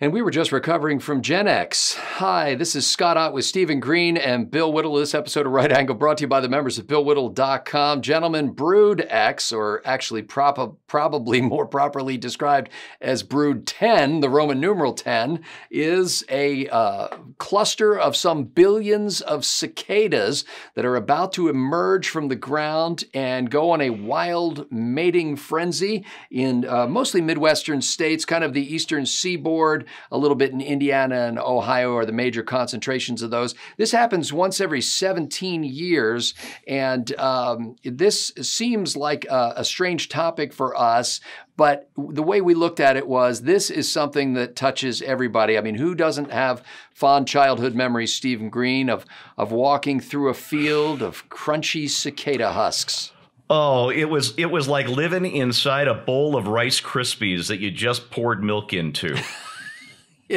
And we were just recovering from Gen X. Hi, this is Scott Ott with Stephen Green and Bill Whittle. This episode of Right Angle brought to you by the members of BillWhittle.com. Gentlemen, Brood X, or actually prop- probably more properly described as Brood 10, the Roman numeral 10, is a uh, cluster of some billions of cicadas that are about to emerge from the ground and go on a wild mating frenzy in uh, mostly Midwestern states, kind of the eastern seaboard a little bit in Indiana and Ohio are the major concentrations of those. This happens once every 17 years, and um, this seems like a, a strange topic for us, but the way we looked at it was this is something that touches everybody. I mean, who doesn't have fond childhood memories, Stephen Green, of, of walking through a field of crunchy cicada husks? Oh, it was it was like living inside a bowl of Rice Krispies that you just poured milk into.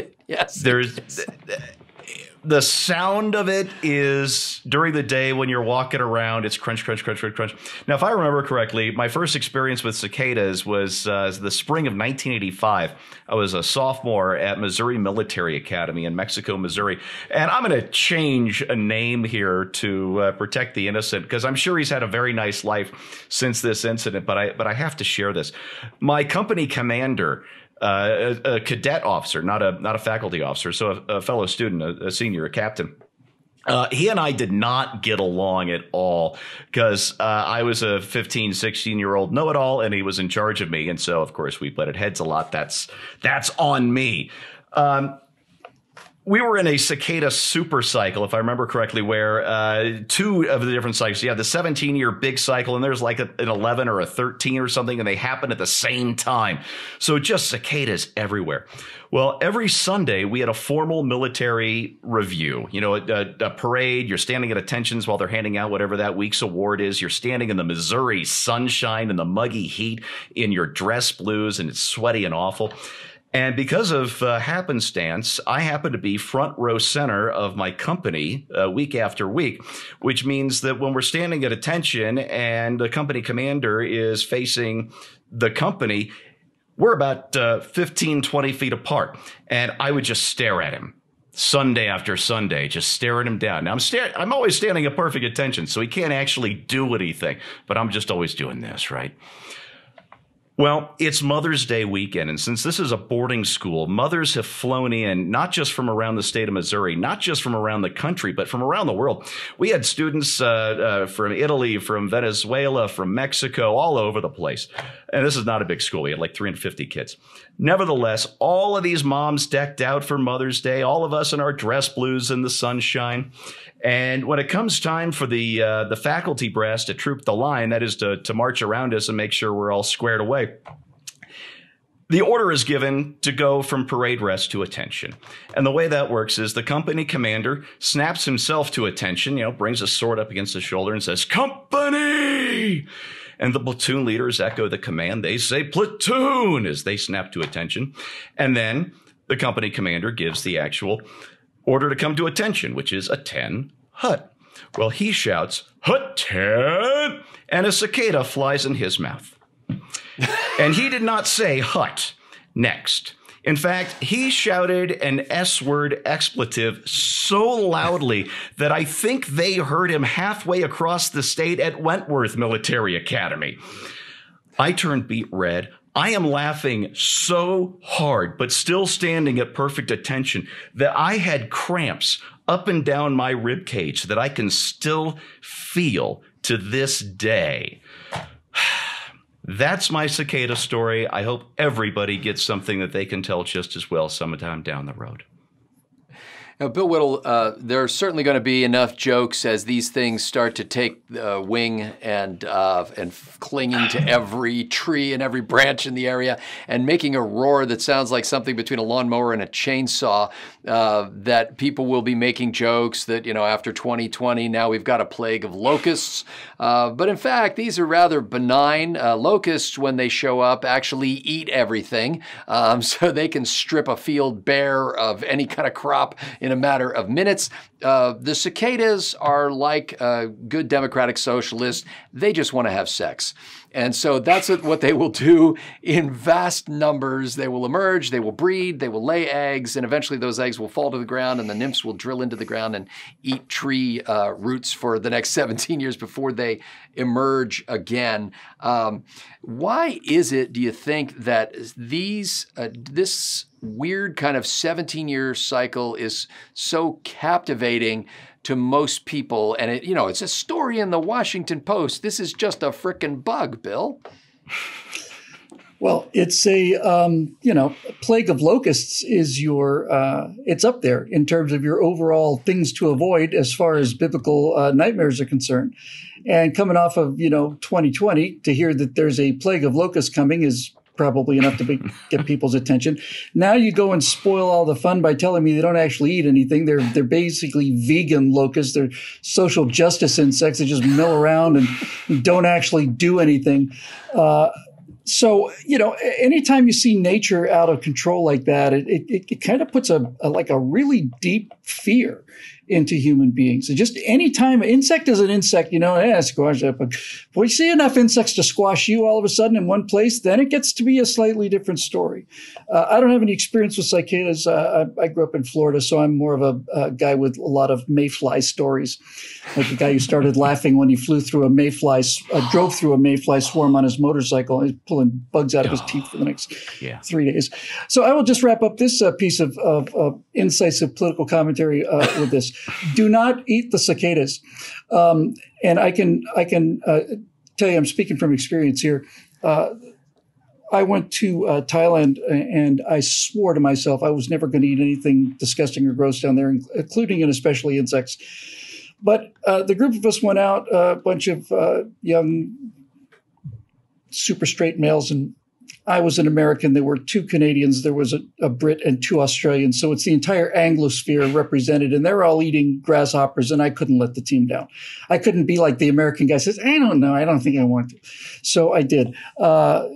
yes. There's the sound of it is during the day when you're walking around. It's crunch, crunch, crunch, crunch, crunch. Now, if I remember correctly, my first experience with cicadas was uh, the spring of 1985. I was a sophomore at Missouri Military Academy in Mexico, Missouri, and I'm going to change a name here to uh, protect the innocent because I'm sure he's had a very nice life since this incident. But I, but I have to share this. My company commander uh, a, a, cadet officer, not a not a faculty officer, so a, a fellow student, a, a, senior, a captain. Uh, he and I did not get along at all because uh, I was a 15, 16 year old know it all, and he was in charge of me. And so, of course, we butted heads a lot. That's that's on me. Um, we were in a cicada super cycle, if I remember correctly, where uh, two of the different cycles, you have the 17 year big cycle, and there's like a, an 11 or a 13 or something, and they happen at the same time. So just cicadas everywhere. Well, every Sunday we had a formal military review. You know, a, a, parade. You're standing at attentions while they're handing out whatever that week's award is. You're standing in the Missouri sunshine and the muggy heat in your dress blues, and it's sweaty and awful. And because of uh, happenstance, I happen to be front row center of my company uh, week after week, which means that when we're standing at attention and the company commander is facing the company, we're about uh, 15, 20 feet apart. And I would just stare at him. Sunday after Sunday, just staring him down. Now I'm staring, I'm always standing at perfect attention, so he can't actually do anything, but I'm just always doing this, right? Well, it's Mother's Day weekend, and since this is a boarding school, mothers have flown in not just from around the state of Missouri, not just from around the country, but from around the world. We had students uh, uh, from Italy, from Venezuela, from Mexico, all over the place. And this is not a big school. We had like 350 kids. Nevertheless, all of these moms decked out for Mother's Day, all of us in our dress blues in the sunshine. And when it comes time for the uh, the faculty brass to troop the line, that is to to march around us and make sure we're all squared away. The order is given to go from parade rest to attention. And the way that works is the company commander snaps himself to attention, you know, brings a sword up against his shoulder and says, Company! And the platoon leaders echo the command. They say platoon as they snap to attention. And then the company commander gives the actual order to come to attention, which is a 10 hut. Well, he shouts, Hut 10! And a cicada flies in his mouth. And he did not say hut next. In fact, he shouted an S word expletive so loudly that I think they heard him halfway across the state at Wentworth Military Academy. I turned beet red. I am laughing so hard, but still standing at perfect attention that I had cramps up and down my rib cage that I can still feel to this day. That's my cicada story. I hope everybody gets something that they can tell just as well sometime down the road. Now, Bill Whittle, uh, there's certainly going to be enough jokes as these things start to take uh, wing and uh, and clinging to every tree and every branch in the area and making a roar that sounds like something between a lawnmower and a chainsaw. Uh, that people will be making jokes that you know after 2020 now we've got a plague of locusts, uh, but in fact these are rather benign. Uh, locusts, when they show up, actually eat everything, um, so they can strip a field bare of any kind of crop in a matter of minutes. Uh, the cicadas are like good democratic socialist. They just want to have sex. And so that's what they will do in vast numbers. They will emerge, they will breed, they will lay eggs, and eventually those eggs will fall to the ground, and the nymphs will drill into the ground and eat tree uh, roots for the next 17 years before they emerge again. Um, why is it, do you think, that these uh, this weird kind of 17 year cycle is so captivating to most people. And it, you know, it's a story in the Washington Post. This is just a frickin' bug, Bill. Well, it's a um, you know, plague of locusts is your uh, it's up there in terms of your overall things to avoid as far as biblical uh, nightmares are concerned. And coming off of you know 2020 to hear that there's a plague of locusts coming is probably enough to be, get people's attention. Now you go and spoil all the fun by telling me they don't actually eat anything. They're they're basically vegan locusts. They're social justice insects that just mill around and don't actually do anything. Uh, so you know, anytime you see nature out of control like that, it it, it kind of puts a, a like a really deep fear into human beings. So just any time an insect is an insect, you know, eh, squash that. But if we see enough insects to squash you all of a sudden in one place, then it gets to be a slightly different story. Uh, I don't have any experience with cicadas. Uh, I, I, grew up in Florida, so I'm more of a, a, guy with a lot of mayfly stories. Like the guy who started laughing when he flew through a mayfly, uh, drove through a mayfly swarm on his motorcycle, and he's pulling bugs out of his teeth for the next yeah. three days. So I will just wrap up this uh, piece of, of, of incisive political commentary uh, with this do not eat the cicadas. Um, and I can I can uh, tell you, I'm speaking from experience here. Uh, I went to uh, Thailand and I swore to myself I was never going to eat anything disgusting or gross down there, including and especially insects. But uh, the group of us went out, a bunch of uh, young, super straight males and I was an American. There were two Canadians. There was a, a, Brit and two Australians. So it's the entire Anglosphere represented, and they're all eating grasshoppers. And I couldn't let the team down. I couldn't be like the American guy says, "I don't know. I don't think I want to." So I did. Uh,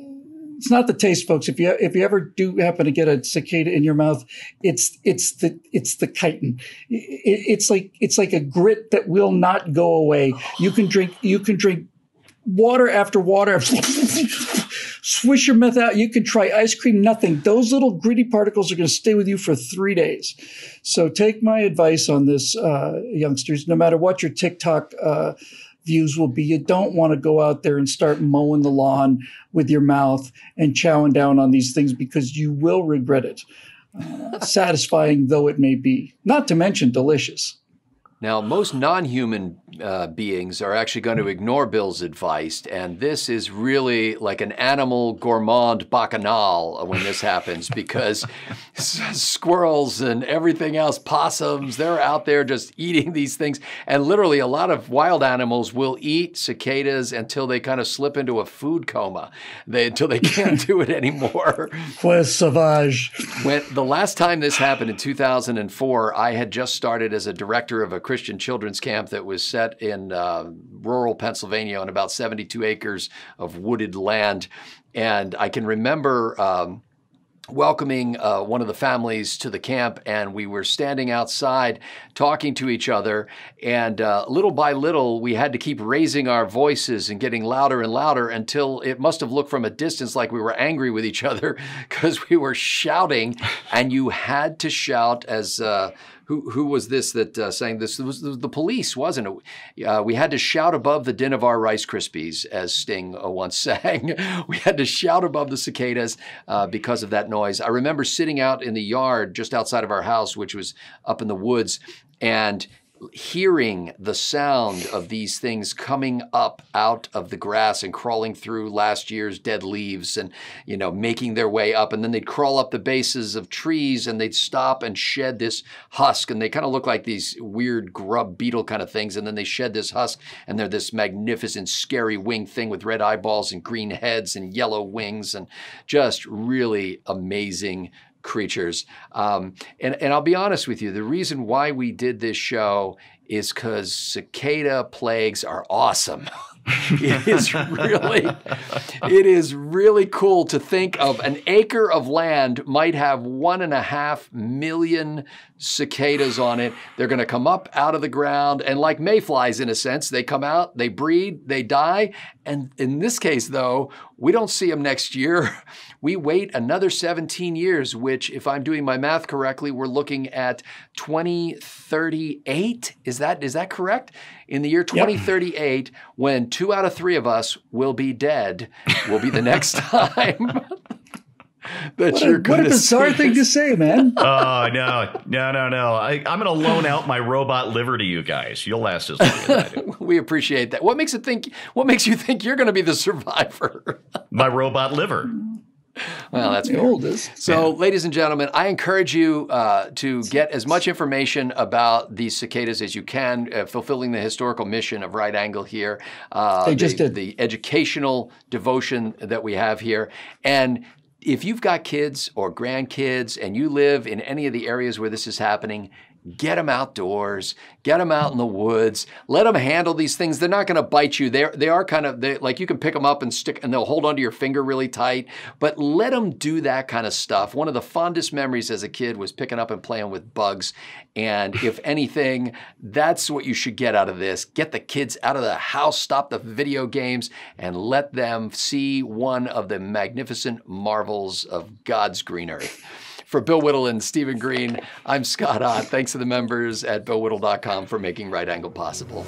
it's not the taste, folks. If you if you ever do happen to get a cicada in your mouth, it's it's the it's the chitin. It, it's like it's like a grit that will not go away. You can drink you can drink water after water. Swish your meth out. You can try ice cream, nothing. Those little gritty particles are going to stay with you for three days. So take my advice on this, uh, youngsters. No matter what your TikTok uh, views will be, you don't want to go out there and start mowing the lawn with your mouth and chowing down on these things because you will regret it. Uh, satisfying though it may be, not to mention delicious. Now, most non human uh, beings are actually going to ignore Bill's advice, and this is really like an animal gourmand bacchanal when this happens because squirrels and everything else, possums, they're out there just eating these things. And literally, a lot of wild animals will eat cicadas until they kind of slip into a food coma, they, until they can't do it anymore. Pues sauvage. When the last time this happened in 2004, I had just started as a director of a Christian children's camp that was set in uh, rural Pennsylvania on about 72 acres of wooded land. And I can remember um, welcoming uh, one of the families to the camp, and we were standing outside talking to each other. And uh, little by little, we had to keep raising our voices and getting louder and louder until it must have looked from a distance like we were angry with each other because we were shouting. And you had to shout as uh, who was this that uh, sang this? It was the police, wasn't it? Uh, we had to shout above the din of our Rice Krispies, as Sting uh, once sang. we had to shout above the cicadas uh, because of that noise. I remember sitting out in the yard just outside of our house, which was up in the woods, and hearing the sound of these things coming up out of the grass and crawling through last year's dead leaves and you know making their way up. And then they'd crawl up the bases of trees and they'd stop and shed this husk. And they kind of look like these weird grub beetle kind of things. And then they shed this husk and they're this magnificent scary winged thing with red eyeballs and green heads and yellow wings and just really amazing creatures. Um, and, and I'll be honest with you, the reason why we did this show is because cicada plagues are awesome. it is really it is really cool to think of an acre of land might have one and a half million cicadas on it they're going to come up out of the ground and like mayflies in a sense they come out they breed they die and in this case though we don't see them next year. We wait another 17 years which if i'm doing my math correctly we're looking at 2038 is that is that correct? In the year 2038 yep. when two out of three of us will be dead will be the next time that what you're a, What a bizarre thing to say, man. Oh, no, no, no, no. I, am going to loan out my robot liver to you guys. You'll last as long as I do. we appreciate that. What makes it think? What makes you think you're going to be the survivor? my robot liver. Well, that's the fair. oldest. So, yeah. ladies and gentlemen, I encourage you uh, to get as much information about these cicadas as you can, uh, fulfilling the historical mission of Right Angle here. Uh, they just the, did. the educational devotion that we have here, and if you've got kids or grandkids and you live in any of the areas where this is happening, Get them outdoors. Get them out in the woods. Let them handle these things. They're not going to bite you. They're, they are kind of like you can pick them up and stick, and they'll hold onto your finger really tight. But let them do that kind of stuff. One of the fondest memories as a kid was picking up and playing with bugs. And if anything, that's what you should get out of this. Get the kids out of the house, stop the video games, and let them see one of the magnificent marvels of God's green earth. For Bill Whittle and Stephen Green, I'm Scott Ott. Thanks to the members at BillWhittle.com for making Right Angle possible.